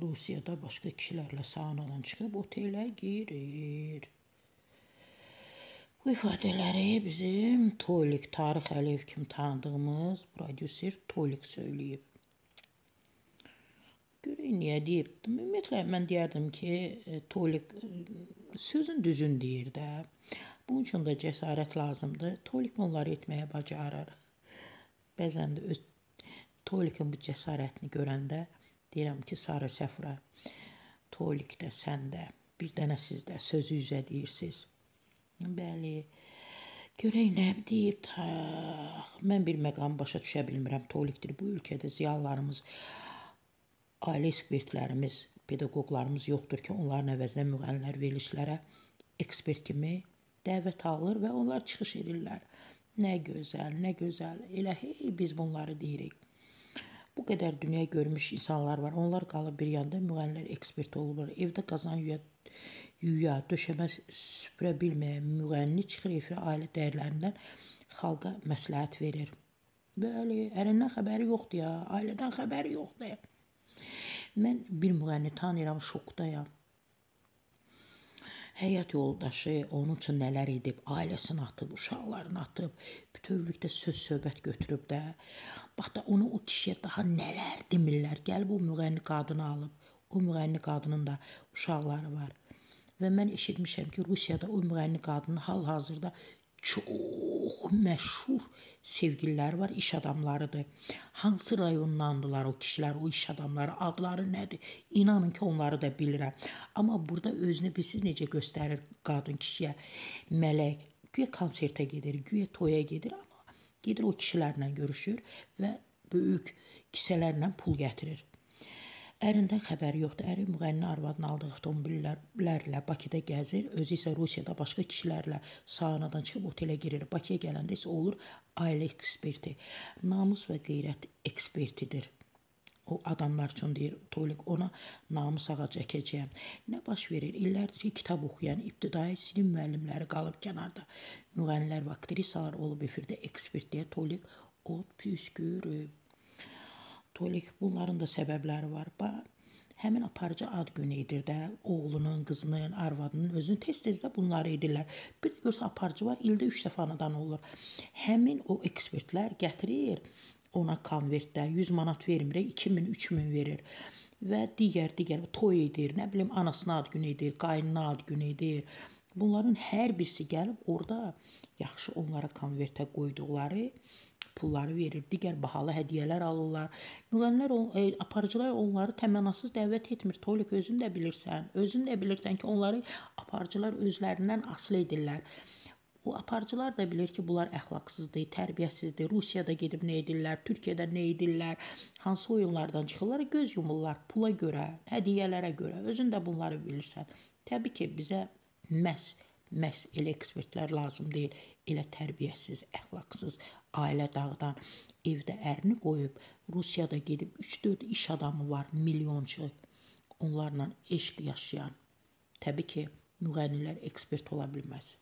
Rusiyada başqa kişilərlə saunadan çıxıb otelə girir. Bu ifadələri bizim Tolik, Tarix Əliyev kimi tanıdığımız prodüser Tolik söyləyib. Görək niyə deyib? Ümumiyyətlə mən deyərdim ki, Tolik e, sözün düzün deyir də. Bunun üçün də cəsarət lazımdır. Tolik bunları etməyə bacarır. Bəzən də öz Tolikin bu cəsarətini görəndə Deyirəm ki, Sarı Səfra, Tolik də sən də, bir dənə siz də sözü üzə deyirsiniz. Bəli. Görək nə deyib ta. Mən bir məqam başa düşə bilmirəm. Tolikdir bu ölkədə ziyalılarımız, ailə ekspertlərimiz, pedaqoqlarımız yoxdur ki, onların əvəzinə müğənnilər verilişlərə ekspert kimi dəvət alır və onlar çıxış edirlər. Nə gözəl, nə gözəl. Elə hey biz bunları deyirik. Bu qədər dünya görmüş insanlar var. Onlar qalıb bir yanda müğənnilər ekspert olurlar. Evdə qazan yuya, yuya döşəmə süpürə bilməyən müğənni çıxır efirə ailə dəyərlərindən xalqa məsləhət verir. Bəli, ərindən xəbəri yoxdur ya, ailədən xəbəri yoxdur. Mən bir müğənni tanıyıram, şokdayam həyat yoldaşı onun üçün nələr edib, ailəsini atıb, uşaqlarını atıb, bütövlükdə söz söhbət götürüb də. Bax da onu o kişiyə daha nələr demirlər. Gəlib o müğənni qadını alıb. O müğənni qadının da uşaqları var. Və mən eşitmişəm ki, Rusiyada o müğənni qadını hal-hazırda çox məşhur sevgililəri var, iş adamlarıdır. Hansı rayondandılar o kişilər, o iş adamları, adları nədir? İnanın ki, onları da bilirəm. Amma burada özünü bilsiz necə göstərir qadın kişiyə? Mələk, güya konsertə gedir, güya toya gedir, amma gedir o kişilərlə görüşür və böyük kisələrlə pul gətirir. Ərindən xəbəri yoxdur. Əri müğənni arvadını aldığı avtomobillərlə Bakıda gəzir, özü isə Rusiyada başqa kişilərlə saunadan çıxıb otelə girir. Bakıya gələndə isə olur ailə eksperti, namus və qeyrət ekspertidir. O adamlar üçün deyir, Tolik ona namus ağacı əkəcəyəm. Nə baş verir? İllərdir ki, kitab oxuyan ibtidai sinif müəllimləri qalıb kənarda. Müğənnilər və aktrisalar olub efirdə ekspert deyə Tolik od püskürüb. Tolik bunların da səbəbləri var. Ba, həmin aparıcı ad günü edir də, oğlunun, qızının, arvadının özünü tez-tez də bunları edirlər. Bir də görsə aparıcı var, ildə 3 dəfə anadan olur. Həmin o ekspertlər gətirir ona konvertdə 100 manat vermir, 2000, 3000 verir və digər digər toy edir, nə bilim anasına ad günü edir, qaynına ad günü edir. Bunların hər birisi gəlib orada yaxşı onlara konvertə qoyduqları pulları verir, digər bahalı hədiyyələr alırlar. Müğənnilər, e, aparıcılar onları təmənnasız dəvət etmir. Tolik özün də bilirsən, özün də bilirsən ki, onları aparıcılar özlərindən asılı edirlər. O aparıcılar da bilir ki, bunlar əxlaqsızdır, tərbiyəsizdir. Rusiyada gedib nə edirlər, Türkiyədə nə edirlər, hansı oyunlardan çıxırlar, göz yumurlar pula görə, hədiyyələrə görə. Özün də bunları bilirsən. Təbii ki, bizə məhz məhz elə ekspertlər lazım deyil, elə tərbiyəsiz, əxlaqsız ailə dağdan evdə ərini qoyub Rusiyada gedib 3-4 iş adamı var, milyonçu. Onlarla eşq yaşayan. Təbii ki, müğənnilər ekspert ola bilməz.